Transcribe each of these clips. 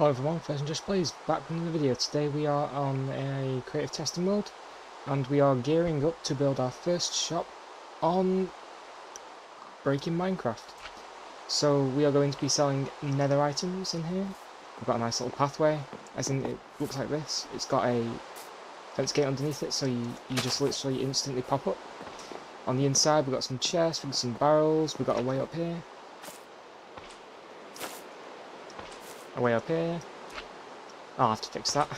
Oh, Hello everyone, and Just Plays, back from the video. Today we are on a creative testing mode and we are gearing up to build our first shop on Breaking Minecraft. So we are going to be selling nether items in here. We've got a nice little pathway, as in it looks like this. It's got a fence gate underneath it so you, you just literally instantly pop up. On the inside we've got some chests, we've got some barrels, we've got a way up here. Way up here. I'll have to fix that.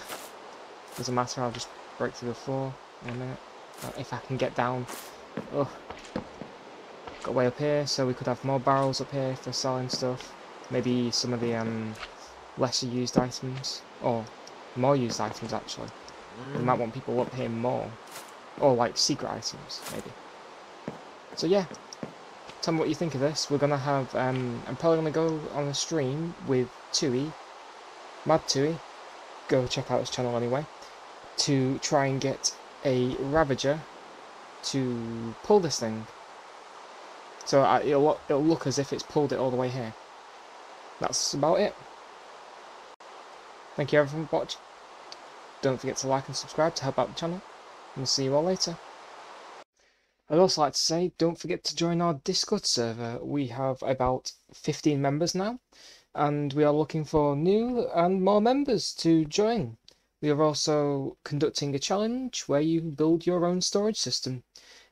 Doesn't matter, I'll just break through the floor in a minute. If I can get down. Oh. Got way up here, so we could have more barrels up here for selling stuff. Maybe some of the um, lesser used items. Or more used items, actually. We might want people up here more. Or like secret items, maybe. So yeah, tell me what you think of this. We're gonna have, um, I'm probably gonna go on a stream with Tui, Mad Tui, go check out his channel anyway, to try and get a Ravager to pull this thing. So it'll, it'll look as if it's pulled it all the way here. That's about it. Thank you everyone for watching. Don't forget to like and subscribe to help out the channel. And we'll see you all later. I'd also like to say, don't forget to join our Discord server. We have about 15 members now, and we are looking for new and more members to join. We are also conducting a challenge where you build your own storage system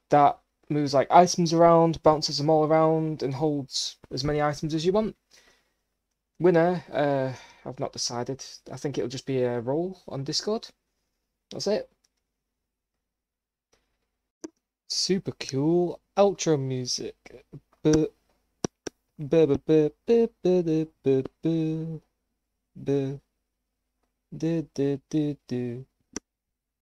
that moves like items around, bounces them all around, and holds as many items as you want. Winner, uh, I've not decided. I think it'll just be a roll on Discord. That's it super cool outro music. Buh,